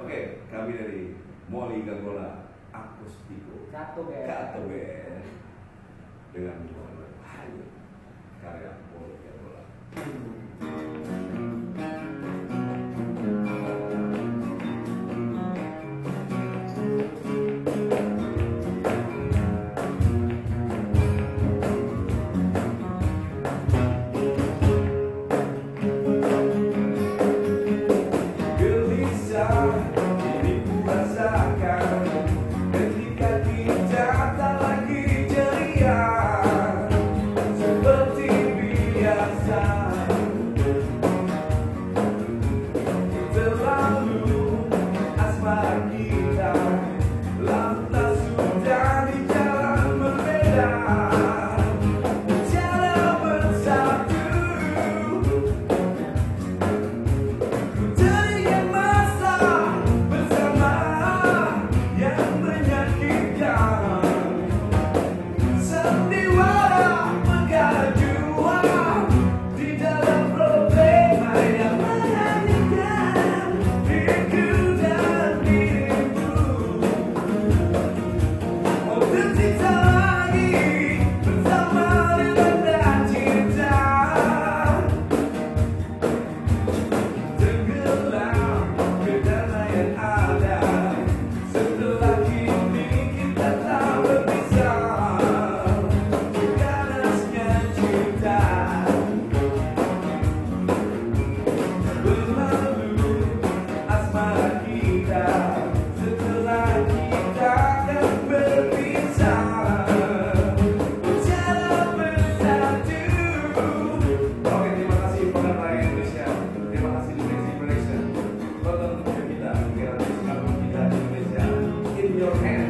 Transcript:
Oke, kami dari Moli Gagola Akustiko. Kato Band. Kato Band. Dengan Moli. 내 your hand.